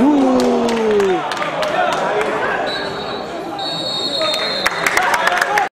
Ooh.